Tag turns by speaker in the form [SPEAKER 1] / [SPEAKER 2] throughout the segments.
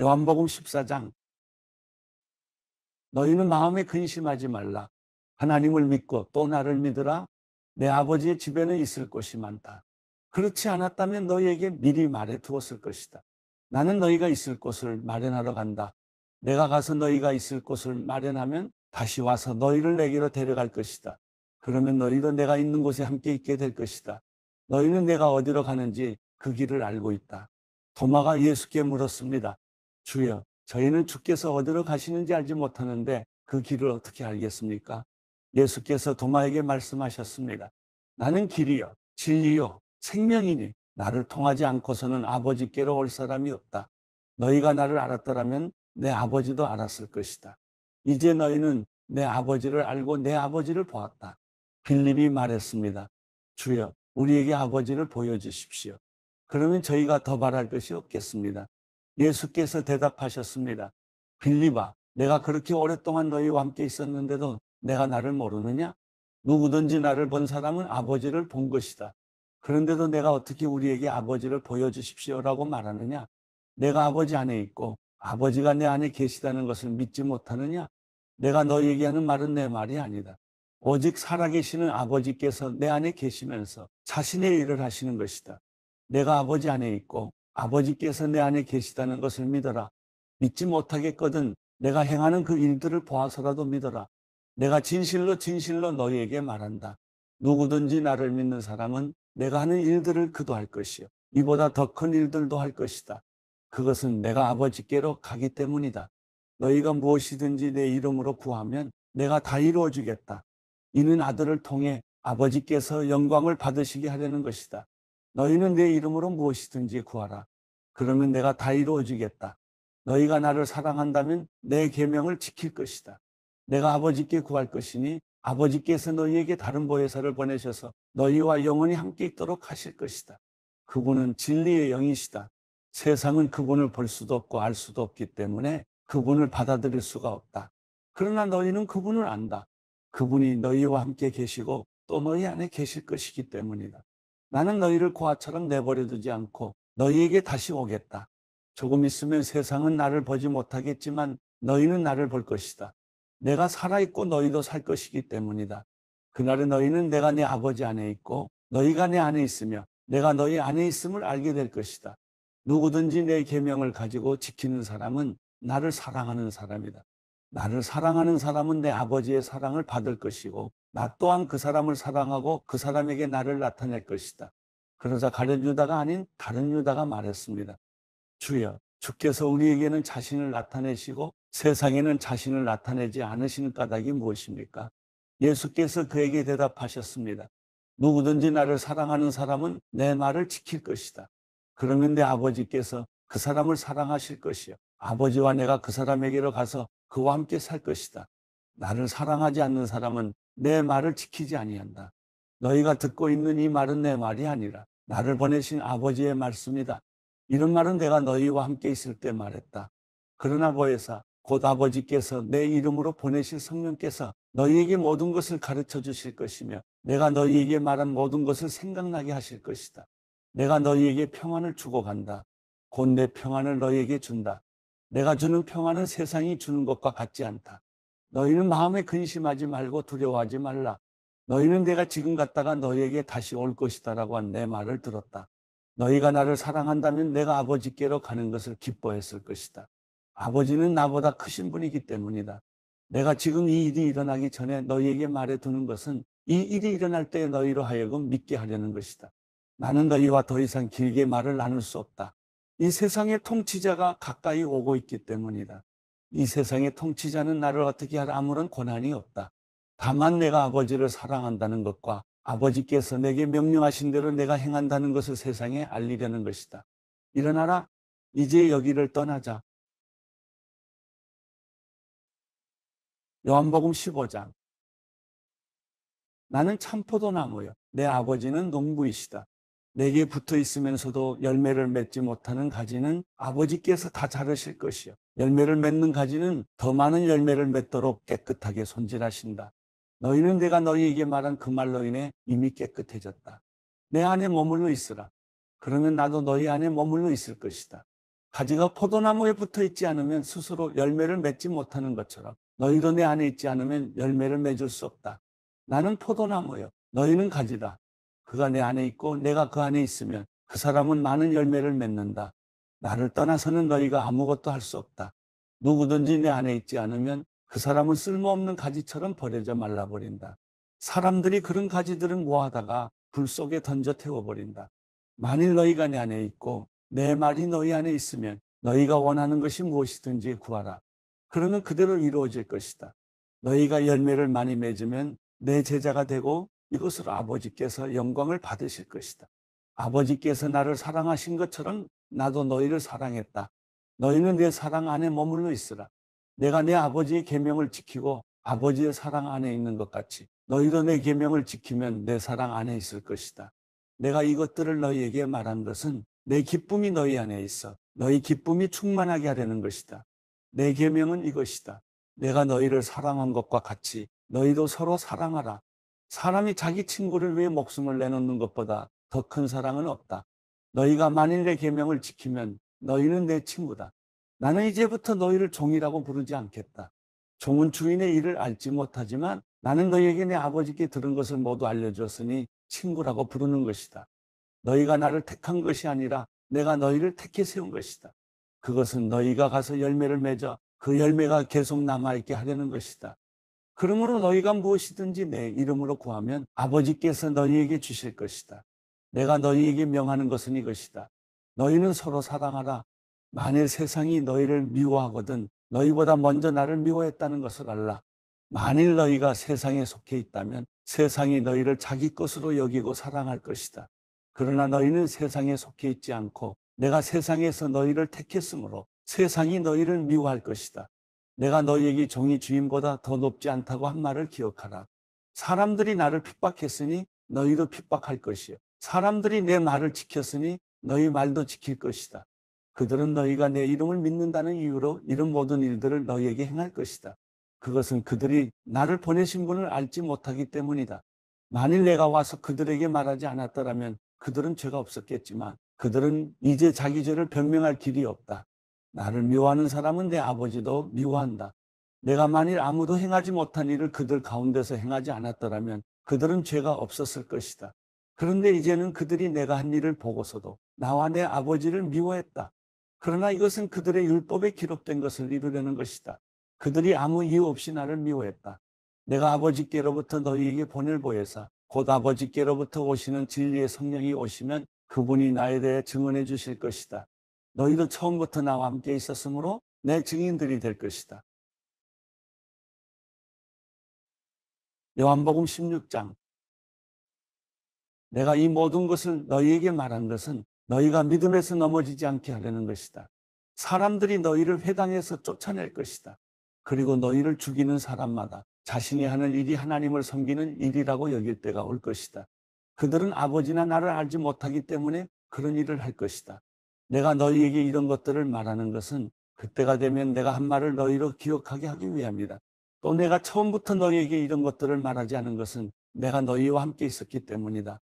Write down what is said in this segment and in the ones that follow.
[SPEAKER 1] 요한복음 14장 너희는 마음에 근심하지 말라. 하나님을 믿고 또 나를 믿으라. 내 아버지의 집에는 있을 곳이 많다. 그렇지 않았다면 너희에게 미리 말해 두었을 것이다. 나는 너희가 있을 곳을 마련하러 간다. 내가 가서 너희가 있을 곳을 마련하면 다시 와서 너희를 내게로 데려갈 것이다. 그러면 너희도 내가 있는 곳에 함께 있게 될 것이다. 너희는 내가 어디로 가는지 그 길을 알고 있다. 도마가 예수께 물었습니다. 주여, 저희는 주께서 어디로 가시는지 알지 못하는데 그 길을 어떻게 알겠습니까? 예수께서 도마에게 말씀하셨습니다. 나는 길이요, 진리요, 생명이니 나를 통하지 않고서는 아버지께로 올 사람이 없다. 너희가 나를 알았더라면 내 아버지도 알았을 것이다. 이제 너희는 내 아버지를 알고 내 아버지를 보았다. 빌립이 말했습니다. 주여, 우리에게 아버지를 보여주십시오. 그러면 저희가 더 바랄 것이 없겠습니다. 예수께서 대답하셨습니다. 빌리바, 내가 그렇게 오랫동안 너희와 함께 있었는데도 내가 나를 모르느냐? 누구든지 나를 본 사람은 아버지를 본 것이다. 그런데도 내가 어떻게 우리에게 아버지를 보여주십시오라고 말하느냐? 내가 아버지 안에 있고 아버지가 내 안에 계시다는 것을 믿지 못하느냐? 내가 너희에게 하는 말은 내 말이 아니다. 오직 살아계시는 아버지께서 내 안에 계시면서 자신의 일을 하시는 것이다. 내가 아버지 안에 있고 아버지께서 내 안에 계시다는 것을 믿어라. 믿지 못하겠거든 내가 행하는 그 일들을 보아서라도 믿어라. 내가 진실로 진실로 너희에게 말한다. 누구든지 나를 믿는 사람은 내가 하는 일들을 그도 할 것이요. 이보다 더 큰 일들도 할 것이다. 그것은 내가 아버지께로 가기 때문이다. 너희가 무엇이든지 내 이름으로 구하면 내가 다 이루어 주겠다. 이는 아들을 통해 아버지께서 영광을 받으시게 하려는 것이다. 너희는 내 이름으로 무엇이든지 구하라. 그러면 내가 다 이루어 주겠다. 너희가 나를 사랑한다면 내 계명을 지킬 것이다. 내가 아버지께 구할 것이니 아버지께서 너희에게 다른 보혜사를 보내셔서 너희와 영원히 함께 있도록 하실 것이다. 그분은 진리의 영이시다. 세상은 그분을 볼 수도 없고 알 수도 없기 때문에 그분을 받아들일 수가 없다. 그러나 너희는 그분을 안다. 그분이 너희와 함께 계시고 또 너희 안에 계실 것이기 때문이다. 나는 너희를 고아처럼 내버려 두지 않고 너희에게 다시 오겠다. 조금 있으면 세상은 나를 보지 못하겠지만 너희는 나를 볼 것이다. 내가 살아있고 너희도 살 것이기 때문이다. 그날에 너희는 내가 내 아버지 안에 있고 너희가 내 안에 있으며 내가 너희 안에 있음을 알게 될 것이다. 누구든지 내 계명을 가지고 지키는 사람은 나를 사랑하는 사람이다. 나를 사랑하는 사람은 내 아버지의 사랑을 받을 것이고 나 또한 그 사람을 사랑하고 그 사람에게 나를 나타낼 것이다. 그러자 가련 유다가 아닌 다른 유다가 말했습니다. 주여, 주께서 우리에게는 자신을 나타내시고 세상에는 자신을 나타내지 않으시는 까닭이 무엇입니까? 예수께서 그에게 대답하셨습니다. 누구든지 나를 사랑하는 사람은 내 말을 지킬 것이다. 그러면 내 아버지께서 그 사람을 사랑하실 것이요. 아버지와 내가 그 사람에게로 가서 그와 함께 살 것이다. 나를 사랑하지 않는 사람은 내 말을 지키지 아니한다. 너희가 듣고 있는 이 말은 내 말이 아니라 나를 보내신 아버지의 말씀이다. 이런 말은 내가 너희와 함께 있을 때 말했다. 그러나 보혜사 곧 아버지께서 내 이름으로 보내실 성령께서 너희에게 모든 것을 가르쳐 주실 것이며 내가 너희에게 말한 모든 것을 생각나게 하실 것이다. 내가 너희에게 평안을 주고 간다. 곧 내 평안을 너희에게 준다. 내가 주는 평안은 세상이 주는 것과 같지 않다. 너희는 마음에 근심하지 말고 두려워하지 말라. 너희는 내가 지금 갔다가 너희에게 다시 올 것이다라고 한 내 말을 들었다. 너희가 나를 사랑한다면 내가 아버지께로 가는 것을 기뻐했을 것이다. 아버지는 나보다 크신 분이기 때문이다. 내가 지금 이 일이 일어나기 전에 너희에게 말해 두는 것은 이 일이 일어날 때 너희로 하여금 믿게 하려는 것이다. 나는 너희와 더 이상 길게 말을 나눌 수 없다. 이 세상의 통치자가 가까이 오고 있기 때문이다. 이 세상의 통치자는 나를 어떻게 할 아무런 권한이 없다. 다만 내가 아버지를 사랑한다는 것과 아버지께서 내게 명령하신 대로 내가 행한다는 것을 세상에 알리려는 것이다. 일어나라. 이제 여기를 떠나자. 요한복음 15장. 나는 참포도나무요. 내 아버지는 농부이시다. 내게 붙어 있으면서도 열매를 맺지 못하는 가지는 아버지께서 다 자르실 것이요. 열매를 맺는 가지는 더 많은 열매를 맺도록 깨끗하게 손질하신다. 너희는 내가 너희에게 말한 그 말로 인해 이미 깨끗해졌다. 내 안에 머물러 있으라. 그러면 나도 너희 안에 머물러 있을 것이다. 가지가 포도나무에 붙어 있지 않으면 스스로 열매를 맺지 못하는 것처럼 너희도 내 안에 있지 않으면 열매를 맺을 수 없다. 나는 포도나무요. 너희는 가지다. 그가 내 안에 있고 내가 그 안에 있으면 그 사람은 많은 열매를 맺는다. 나를 떠나서는 너희가 아무것도 할 수 없다. 누구든지 내 안에 있지 않으면 그 사람은 쓸모없는 가지처럼 버려져 말라버린다. 사람들이 그런 가지들은 모아다가 불 속에 던져 태워버린다. 만일 너희가 내 안에 있고 내 말이 너희 안에 있으면 너희가 원하는 것이 무엇이든지 구하라. 그러면 그대로 이루어질 것이다. 너희가 열매를 많이 맺으면 내 제자가 되고 이것으로 아버지께서 영광을 받으실 것이다. 아버지께서 나를 사랑하신 것처럼 나도 너희를 사랑했다. 너희는 내 사랑 안에 머물러 있으라. 내가 내 아버지의 계명을 지키고 아버지의 사랑 안에 있는 것 같이 너희도 내 계명을 지키면 내 사랑 안에 있을 것이다. 내가 이것들을 너희에게 말한 것은 내 기쁨이 너희 안에 있어 너희 기쁨이 충만하게 하려는 것이다. 내 계명은 이것이다. 내가 너희를 사랑한 것과 같이 너희도 서로 사랑하라. 사람이 자기 친구를 위해 목숨을 내놓는 것보다 더 큰 사랑은 없다. 너희가 만일 내 계명을 지키면 너희는 내 친구다. 나는 이제부터 너희를 종이라고 부르지 않겠다. 종은 주인의 일을 알지 못하지만 나는 너희에게 내 아버지께 들은 것을 모두 알려줬으니 친구라고 부르는 것이다. 너희가 나를 택한 것이 아니라 내가 너희를 택해 세운 것이다. 그것은 너희가 가서 열매를 맺어 그 열매가 계속 남아있게 하려는 것이다. 그러므로 너희가 무엇이든지 내 이름으로 구하면 아버지께서 너희에게 주실 것이다. 내가 너희에게 명하는 것은 이것이다. 너희는 서로 사랑하라. 만일 세상이 너희를 미워하거든 너희보다 먼저 나를 미워했다는 것을 알라. 만일 너희가 세상에 속해 있다면 세상이 너희를 자기 것으로 여기고 사랑할 것이다. 그러나 너희는 세상에 속해 있지 않고 내가 세상에서 너희를 택했으므로 세상이 너희를 미워할 것이다. 내가 너희에게 종이 주인보다 더 높지 않다고 한 말을 기억하라. 사람들이 나를 핍박했으니 너희도 핍박할 것이요. 사람들이 내 말을 지켰으니 너희 말도 지킬 것이다. 그들은 너희가 내 이름을 믿는다는 이유로 이런 모든 일들을 너희에게 행할 것이다. 그것은 그들이 나를 보내신 분을 알지 못하기 때문이다. 만일 내가 와서 그들에게 말하지 않았더라면 그들은 죄가 없었겠지만 그들은 이제 자기 죄를 변명할 길이 없다. 나를 미워하는 사람은 내 아버지도 미워한다. 내가 만일 아무도 행하지 못한 일을 그들 가운데서 행하지 않았더라면 그들은 죄가 없었을 것이다. 그런데 이제는 그들이 내가 한 일을 보고서도 나와 내 아버지를 미워했다. 그러나 이것은 그들의 율법에 기록된 것을 이루려는 것이다. 그들이 아무 이유 없이 나를 미워했다. 내가 아버지께로부터 너희에게 보낼 보혜사, 곧 아버지께로부터 오시는 진리의 성령이 오시면 그분이 나에 대해 증언해 주실 것이다. 너희도 처음부터 나와 함께 있었으므로 내 증인들이 될 것이다. 요한복음 16장 내가 이 모든 것을 너희에게 말한 것은 너희가 믿음에서 넘어지지 않게 하려는 것이다. 사람들이 너희를 회당에서 쫓아낼 것이다. 그리고 너희를 죽이는 사람마다 자신이 하는 일이 하나님을 섬기는 일이라고 여길 때가 올 것이다. 그들은 아버지나 나를 알지 못하기 때문에 그런 일을 할 것이다. 내가 너희에게 이런 것들을 말하는 것은 그때가 되면 내가 한 말을 너희로 기억하게 하기 위함이다. 또 내가 처음부터 너희에게 이런 것들을 말하지 않은 것은 내가 너희와 함께 있었기 때문이다.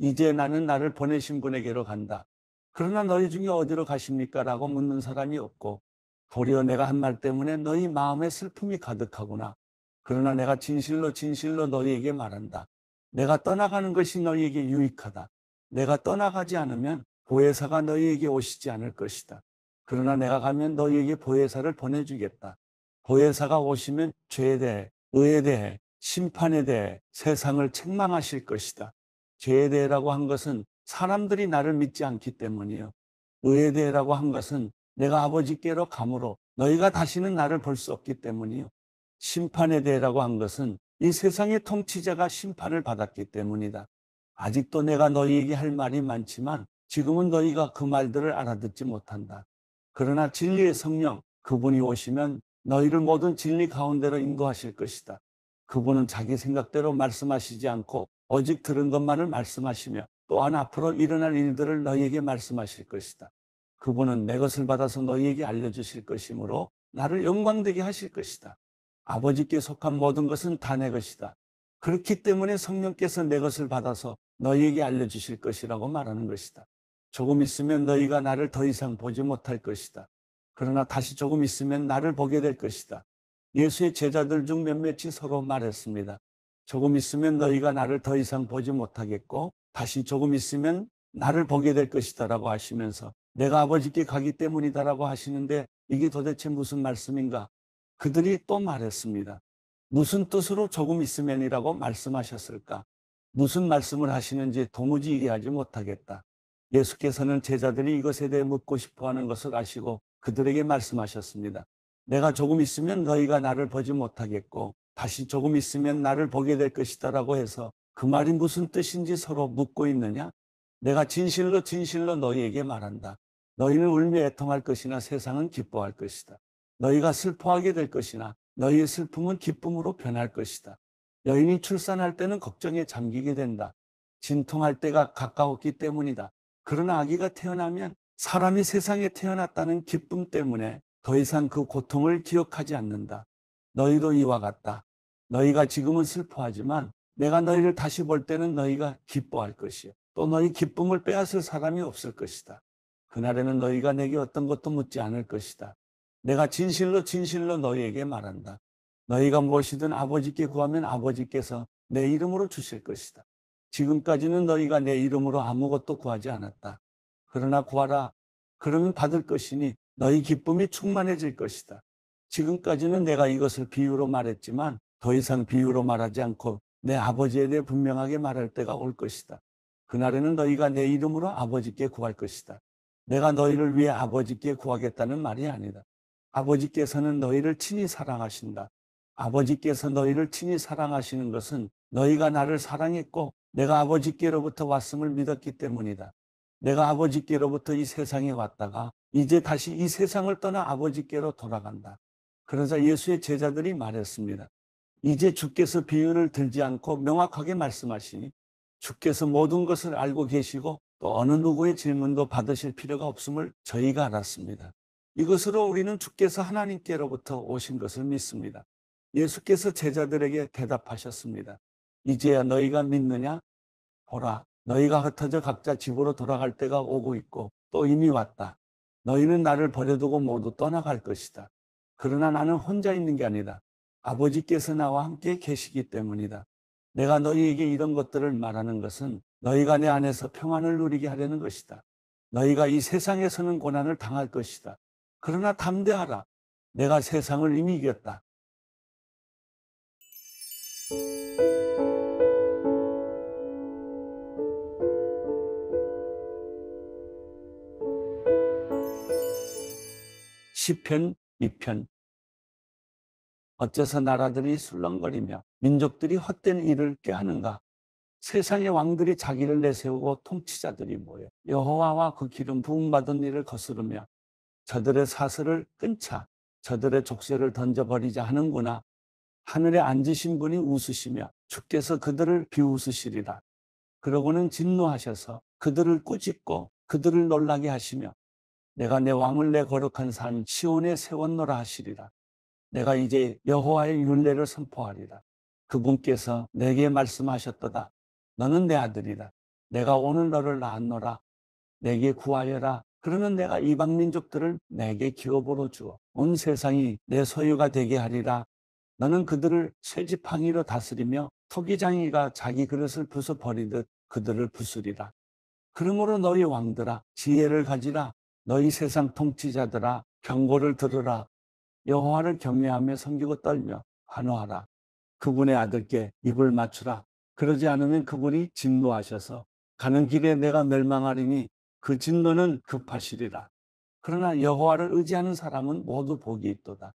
[SPEAKER 1] 이제 나는 나를 보내신 분에게로 간다. 그러나 너희 중에 어디로 가십니까? 라고 묻는 사람이 없고 도리어 내가 한 말 때문에 너희 마음에 슬픔이 가득하구나. 그러나 내가 진실로 진실로 너희에게 말한다. 내가 떠나가는 것이 너희에게 유익하다. 내가 떠나가지 않으면 보혜사가 너희에게 오시지 않을 것이다. 그러나 내가 가면 너희에게 보혜사를 보내주겠다. 보혜사가 오시면 죄에 대해, 의에 대해, 심판에 대해 세상을 책망하실 것이다. 죄에 대해라고 한 것은 사람들이 나를 믿지 않기 때문이요. 의에 대해라고 한 것은 내가 아버지께로 가므로 너희가 다시는 나를 볼 수 없기 때문이요. 심판에 대해라고 한 것은 이 세상의 통치자가 심판을 받았기 때문이다. 아직도 내가 너희에게 할 말이 많지만 지금은 너희가 그 말들을 알아듣지 못한다. 그러나 진리의 성령, 그분이 오시면 너희를 모든 진리 가운데로 인도하실 것이다. 그분은 자기 생각대로 말씀하시지 않고 오직 들은 것만을 말씀하시며 또한 앞으로 일어날 일들을 너희에게 말씀하실 것이다. 그분은 내 것을 받아서 너희에게 알려주실 것이므로 나를 영광되게 하실 것이다. 아버지께 속한 모든 것은 다 내 것이다. 그렇기 때문에 성령께서 내 것을 받아서 너희에게 알려주실 것이라고 말하는 것이다. 조금 있으면 너희가 나를 더 이상 보지 못할 것이다. 그러나 다시 조금 있으면 나를 보게 될 것이다. 예수의 제자들 중 몇몇이 서로 말했습니다. 조금 있으면 너희가 나를 더 이상 보지 못하겠고 다시 조금 있으면 나를 보게 될 것이다라고 하시면서 내가 아버지께 가기 때문이다라고 하시는데 이게 도대체 무슨 말씀인가? 그들이 또 말했습니다. 무슨 뜻으로 조금 있으면이라고 말씀하셨을까? 무슨 말씀을 하시는지 도무지 이해하지 못하겠다. 예수께서는 제자들이 이것에 대해 묻고 싶어 하는 것을 아시고 그들에게 말씀하셨습니다. 내가 조금 있으면 너희가 나를 보지 못하겠고 다시 조금 있으면 나를 보게 될 것이다 라고 해서 그 말이 무슨 뜻인지 서로 묻고 있느냐? 내가 진실로 진실로 너희에게 말한다. 너희는 울며 애통할 것이나 세상은 기뻐할 것이다. 너희가 슬퍼하게 될 것이나 너희의 슬픔은 기쁨으로 변할 것이다. 여인이 출산할 때는 걱정에 잠기게 된다. 진통할 때가 가까웠기 때문이다. 그러나 아기가 태어나면 사람이 세상에 태어났다는 기쁨 때문에 더 이상 그 고통을 기억하지 않는다. 너희도 이와 같다. 너희가 지금은 슬퍼하지만 내가 너희를 다시 볼 때는 너희가 기뻐할 것이요. 또 너희 기쁨을 빼앗을 사람이 없을 것이다. 그날에는 너희가 내게 어떤 것도 묻지 않을 것이다. 내가 진실로 진실로 너희에게 말한다. 너희가 무엇이든 아버지께 구하면 아버지께서 내 이름으로 주실 것이다. 지금까지는 너희가 내 이름으로 아무것도 구하지 않았다. 그러나 구하라. 그러면 받을 것이니 너희 기쁨이 충만해질 것이다. 지금까지는 내가 이것을 비유로 말했지만 더 이상 비유로 말하지 않고 내 아버지에 대해 분명하게 말할 때가 올 것이다. 그날에는 너희가 내 이름으로 아버지께 구할 것이다. 내가 너희를 위해 아버지께 구하겠다는 말이 아니다. 아버지께서는 너희를 친히 사랑하신다. 아버지께서 너희를 친히 사랑하시는 것은 너희가 나를 사랑했고 내가 아버지께로부터 왔음을 믿었기 때문이다. 내가 아버지께로부터 이 세상에 왔다가 이제 다시 이 세상을 떠나 아버지께로 돌아간다. 그러자 예수의 제자들이 말했습니다. 이제 주께서 비유를 들지 않고 명확하게 말씀하시니 주께서 모든 것을 알고 계시고 또 어느 누구의 질문도 받으실 필요가 없음을 저희가 알았습니다. 이것으로 우리는 주께서 하나님께로부터 오신 것을 믿습니다. 예수께서 제자들에게 대답하셨습니다. 이제야 너희가 믿느냐? 보라, 너희가 흩어져 각자 집으로 돌아갈 때가 오고 있고 또 이미 왔다. 너희는 나를 버려두고 모두 떠나갈 것이다. 그러나 나는 혼자 있는 게 아니다. 아버지께서 나와 함께 계시기 때문이다. 내가 너희에게 이런 것들을 말하는 것은 너희가 내 안에서 평안을 누리게 하려는 것이다. 너희가 이 세상에서는 고난을 당할 것이다. 그러나 담대하라. 내가 세상을 이미 이겼다. 시편 2편 어째서 나라들이 술렁거리며 민족들이 헛된 일을 꾀하는가? 세상의 왕들이 자기를 내세우고 통치자들이 모여 여호와와 그 기름 부음받은 일을 거스르며 저들의 사슬을 끊자 저들의 족쇄를 던져버리자 하는구나. 하늘에 앉으신 분이 웃으시며 주께서 그들을 비웃으시리라. 그러고는 진노하셔서 그들을 꾸짖고 그들을 놀라게 하시며 내가 내 왕을 내 거룩한 산 시온에 세웠노라 하시리라 내가 이제 여호와의 윤례를 선포하리라 그분께서 내게 말씀하셨도다 너는 내 아들이다. 내가 오늘 너를 낳았노라. 내게 구하여라. 그러면 내가 이방 민족들을 내게 기업으로 주어 온 세상이 내 소유가 되게 하리라. 너는 그들을 쇠지팡이로 다스리며 토기장이가 자기 그릇을 부숴 버리듯 그들을 부수리라. 그러므로 너희 왕들아 지혜를 가지라. 너희 세상 통치자들아 경고를 들으라. 여호와를 경외하며 섬기고 떨며 환호하라. 그분의 아들께 입을 맞추라. 그러지 않으면 그분이 진노하셔서 가는 길에 내가 멸망하리니 그 진노는 급하시리라. 그러나 여호와를 의지하는 사람은 모두 복이 있도다.